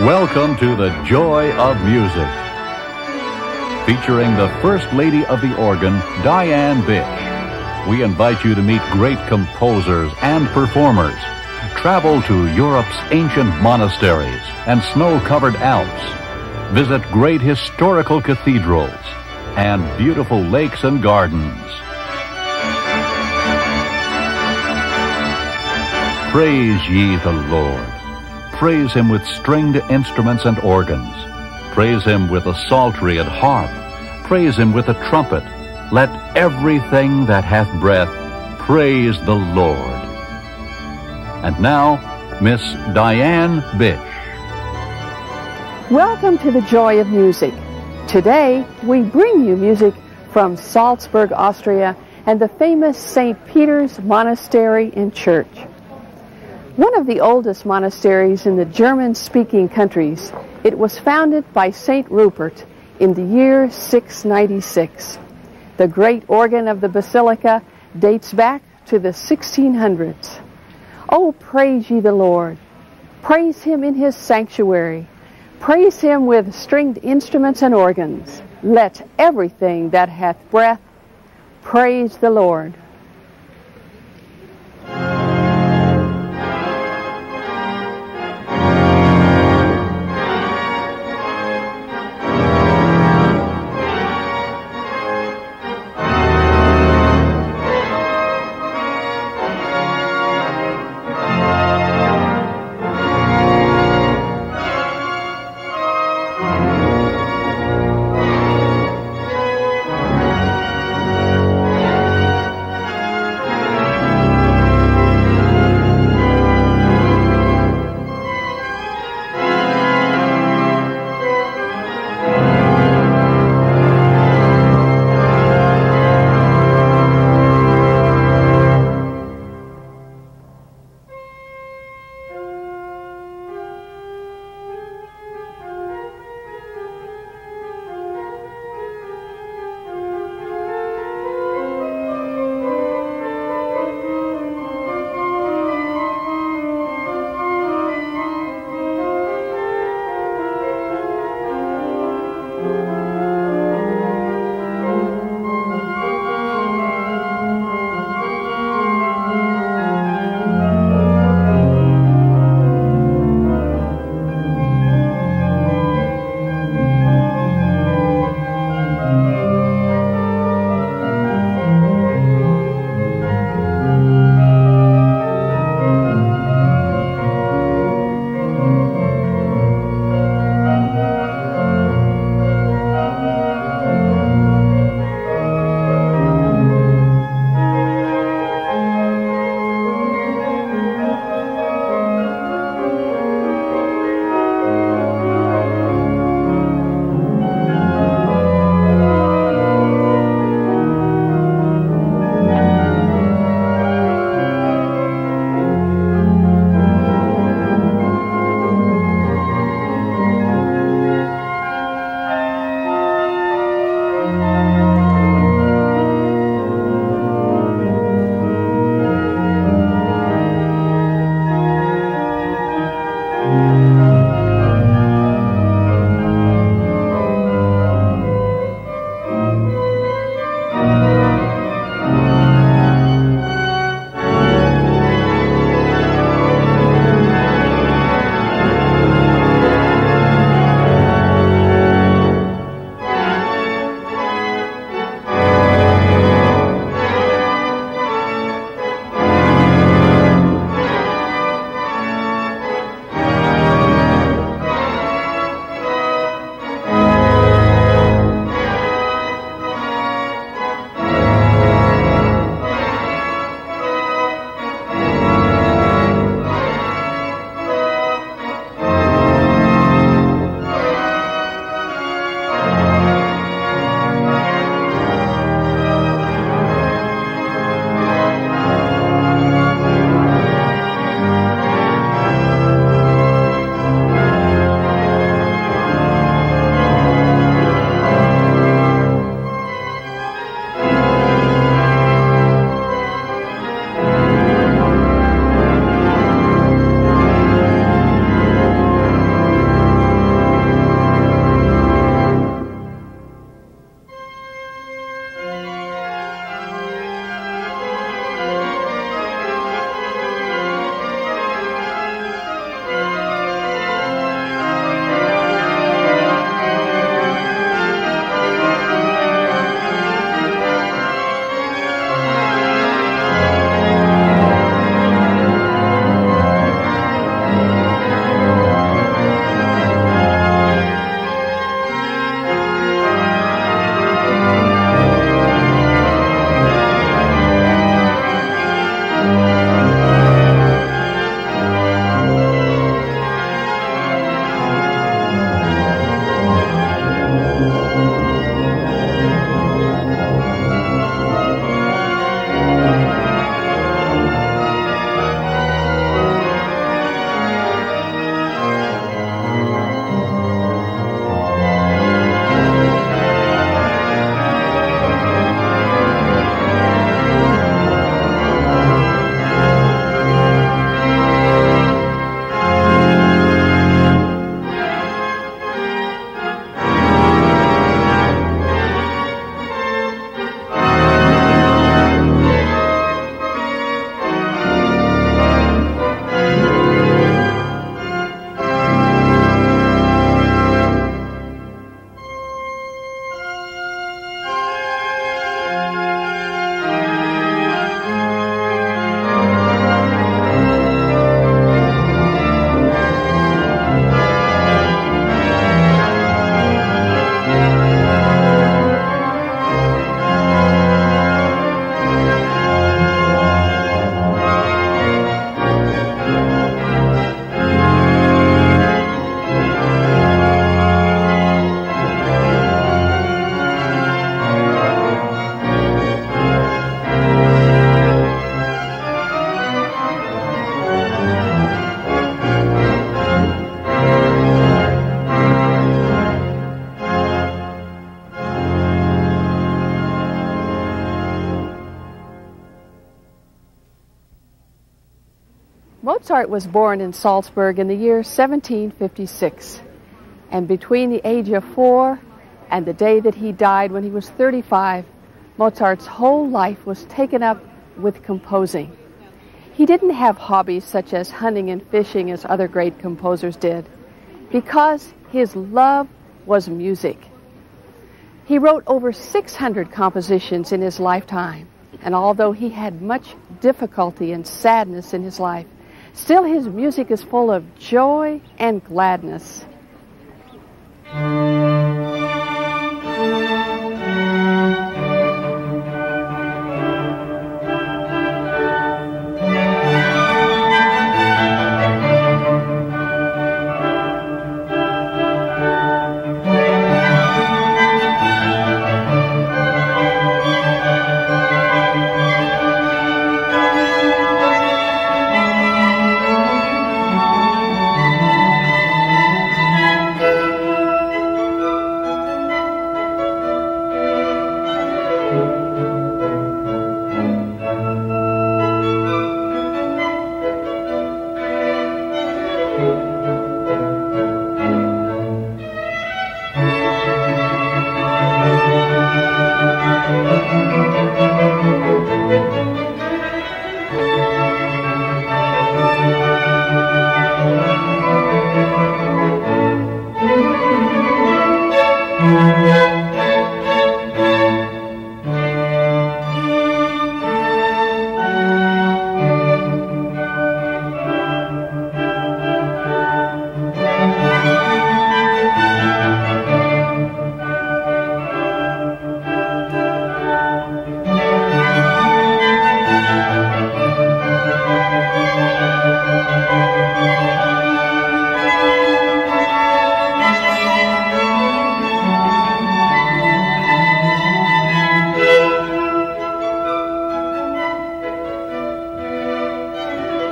Welcome to the Joy of Music, featuring the First Lady of the Organ, Diane Bish. We invite you to meet great composers and performers. Travel to Europe's ancient monasteries and snow covered Alps. Visit great historical cathedrals and beautiful lakes and gardens. Praise ye the Lord. Praise him with stringed instruments and organs. Praise him with a psaltery and harp. Praise him with a trumpet. Let everything that hath breath praise the Lord. And now, Miss Diane Bish. Welcome to the Joy of Music. Today, we bring you music from Salzburg, Austria, and the famous St. Peter's Monastery and Church. One of the oldest monasteries in the German-speaking countries, it was founded by St. Rupert in the year 696. The great organ of the basilica dates back to the 1600s. Oh, praise ye the Lord. Praise him in his sanctuary. Praise him with stringed instruments and organs. Let everything that hath breath praise the Lord. Was born in Salzburg in the year 1756, and between the age of four and the day that he died when he was 35, Mozart's whole life was taken up with composing. He didn't have hobbies such as hunting and fishing as other great composers did, because his love was music. He wrote over 600 compositions in his lifetime, and although he had much difficulty and sadness in his life, Still, his music is full of joy and gladness.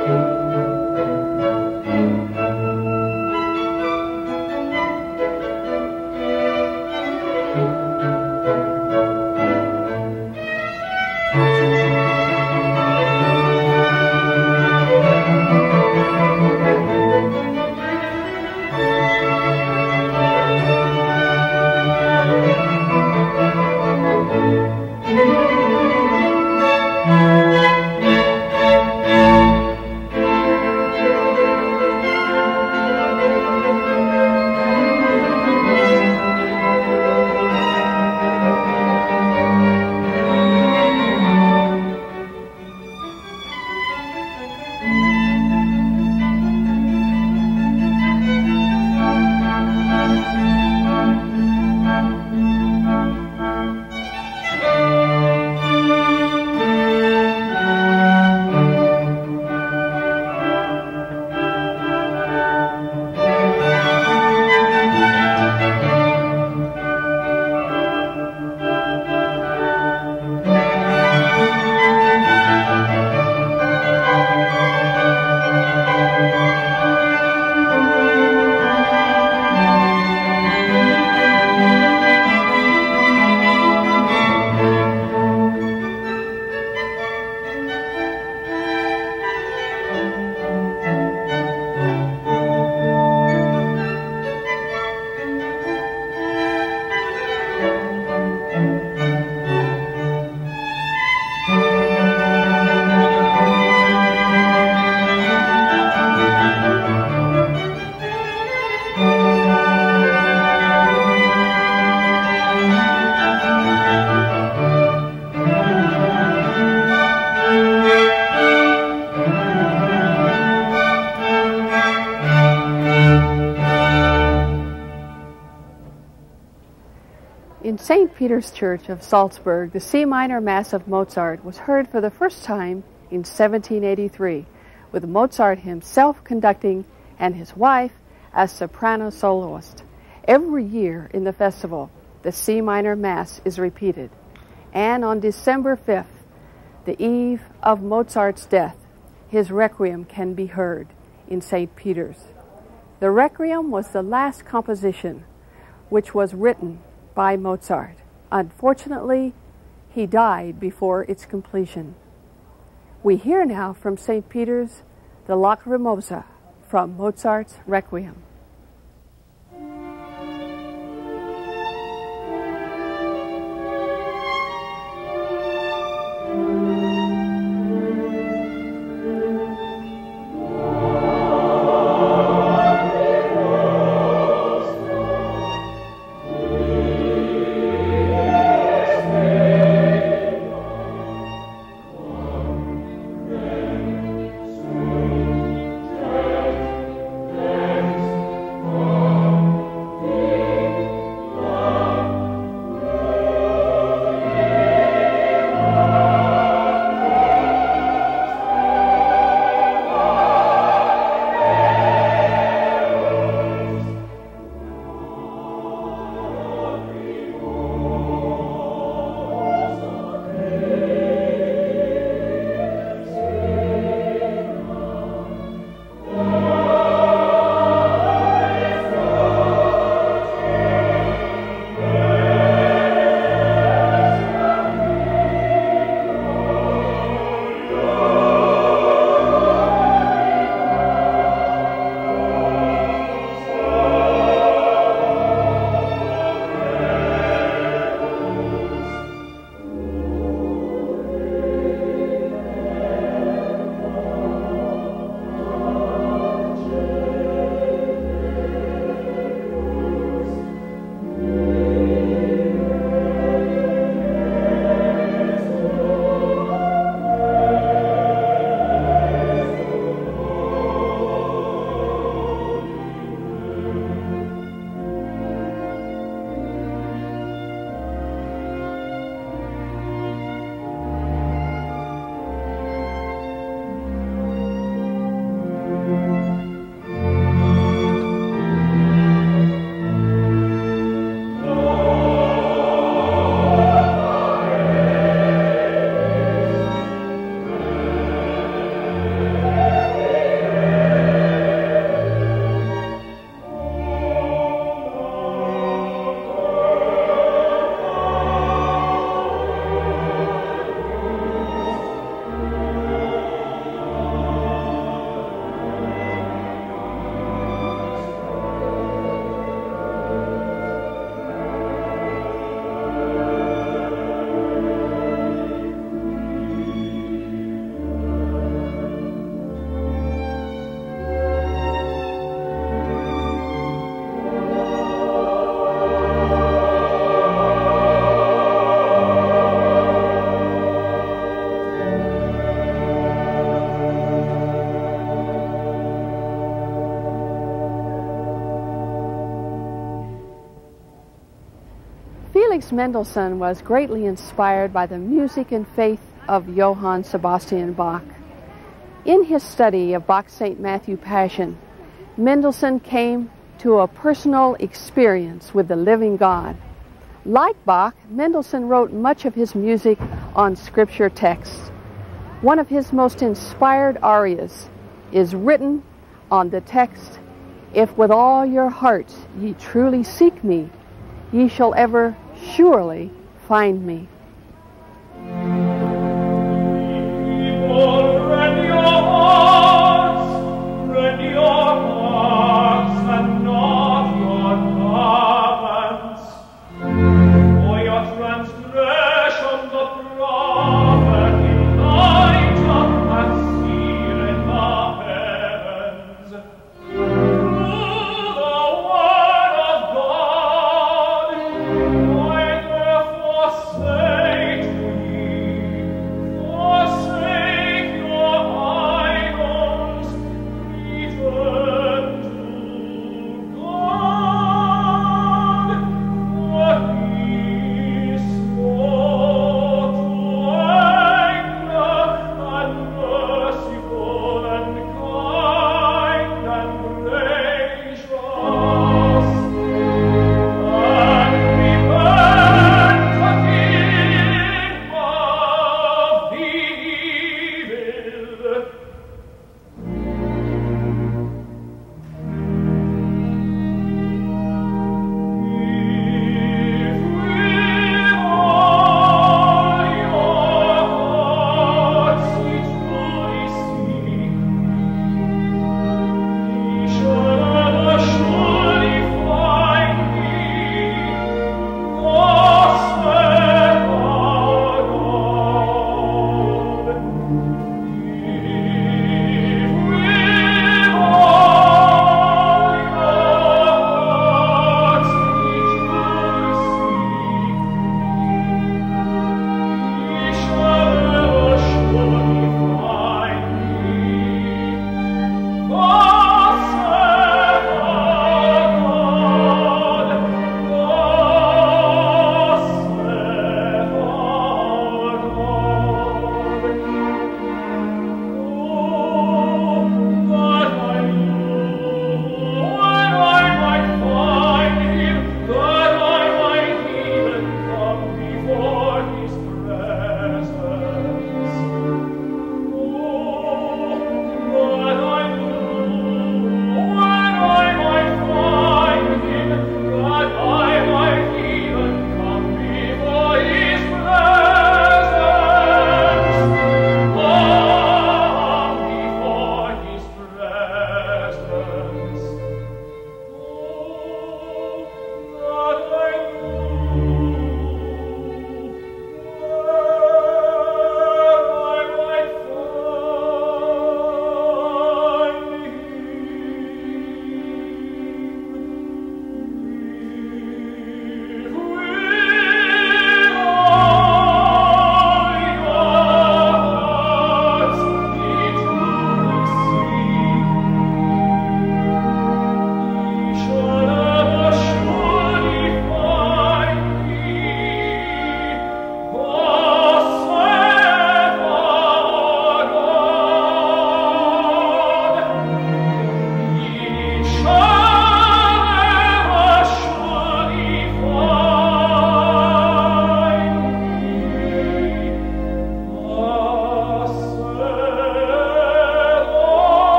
St. Peter's Church of Salzburg, the C minor Mass of Mozart was heard for the first time in 1783, with Mozart himself conducting and his wife as soprano soloist. Every year in the festival, the C minor Mass is repeated. And on December 5th, the eve of Mozart's death, his requiem can be heard in St. Peter's. The requiem was the last composition which was written by Mozart. Unfortunately, he died before its completion. We hear now from St. Peter's the Lacrimosa from Mozart's Requiem. Felix Mendelssohn was greatly inspired by the music and faith of Johann Sebastian Bach. In his study of Bach's St. Matthew Passion, Mendelssohn came to a personal experience with the living God. Like Bach, Mendelssohn wrote much of his music on scripture texts. One of his most inspired arias is written on the text, If with all your heart ye truly seek me, ye shall ever surely find me.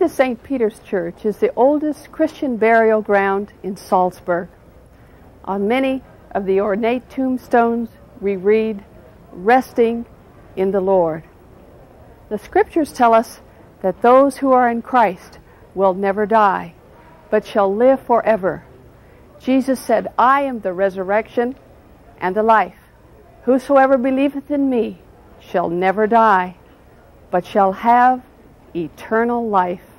The St. Peter's Church is the oldest Christian burial ground in Salzburg. On many of the ornate tombstones, we read, Resting in the Lord. The scriptures tell us that those who are in Christ will never die, but shall live forever. Jesus said, I am the resurrection and the life. Whosoever believeth in me shall never die, but shall have eternal life.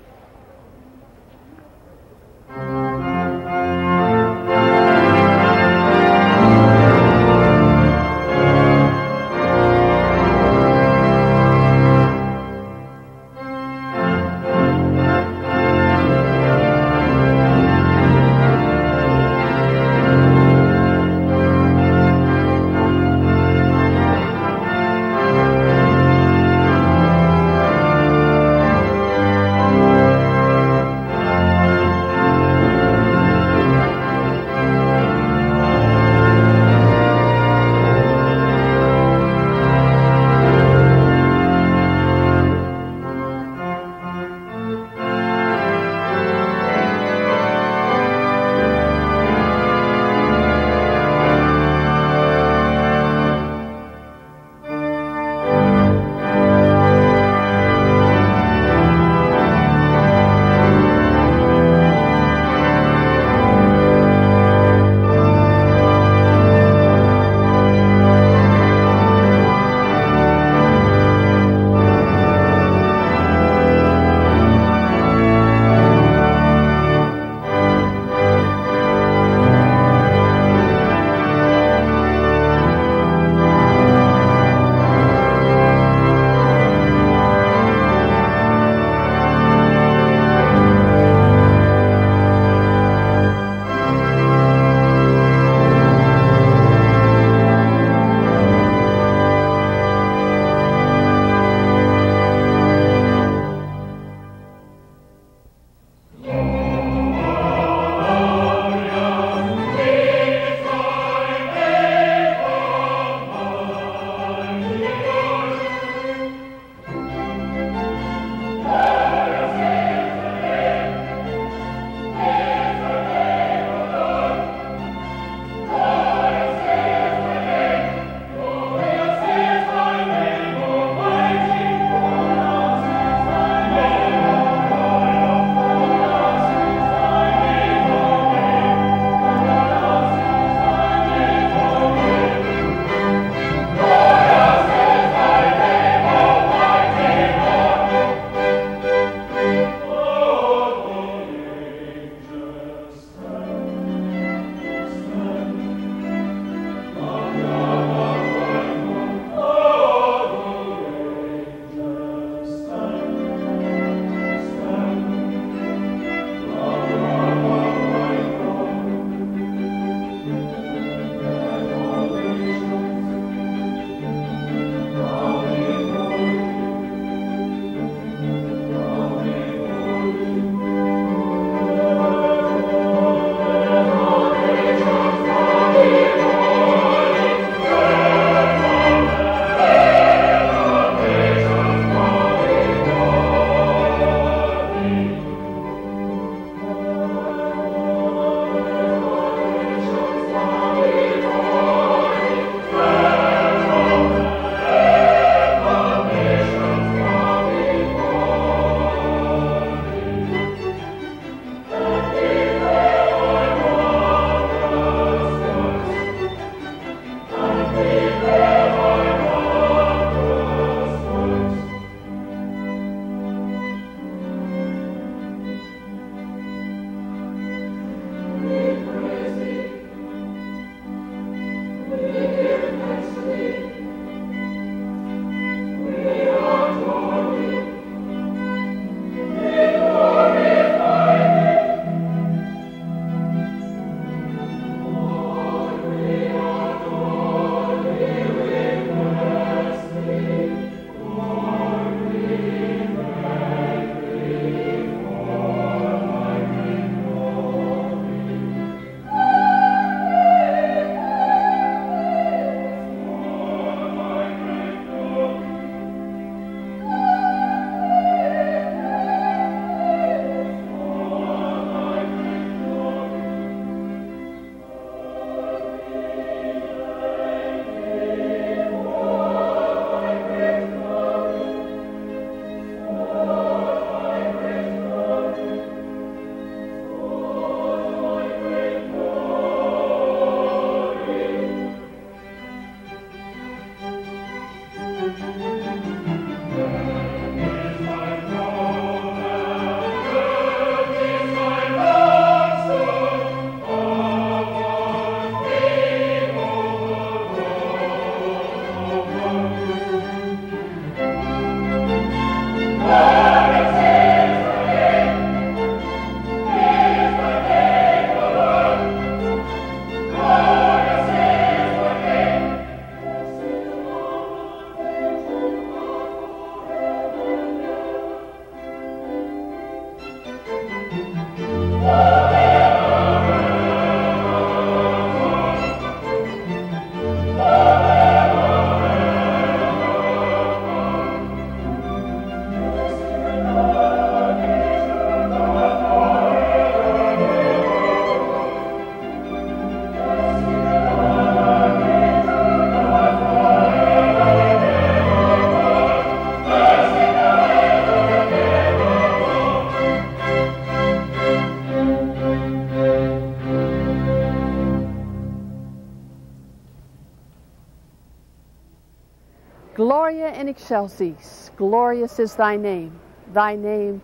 Glorious is thy name, thy name,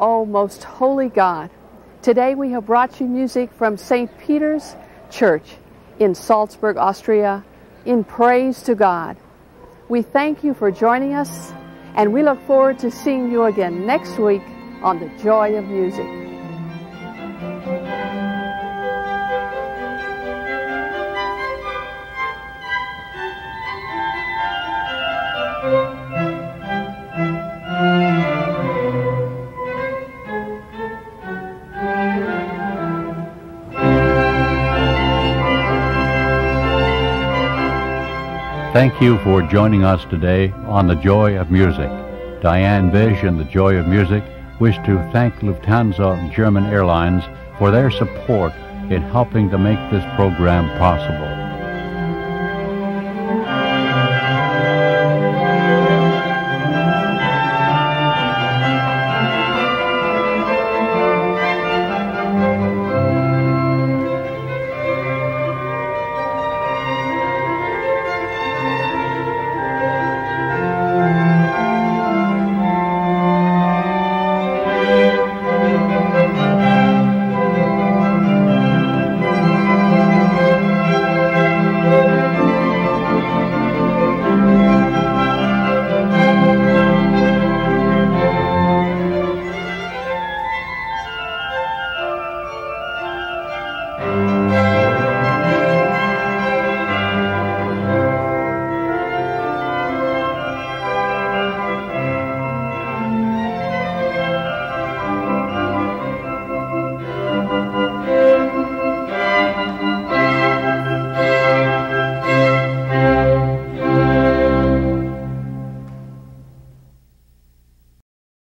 O most holy God. Today we have brought you music from St. Peter's Church in Salzburg, Austria, in praise to God. We thank you for joining us, and we look forward to seeing you again next week on The Joy of Music. Thank you for joining us today on The Joy of Music. Diane Bish and The Joy of Music wish to thank Lufthansa German Airlines for their support in helping to make this program possible.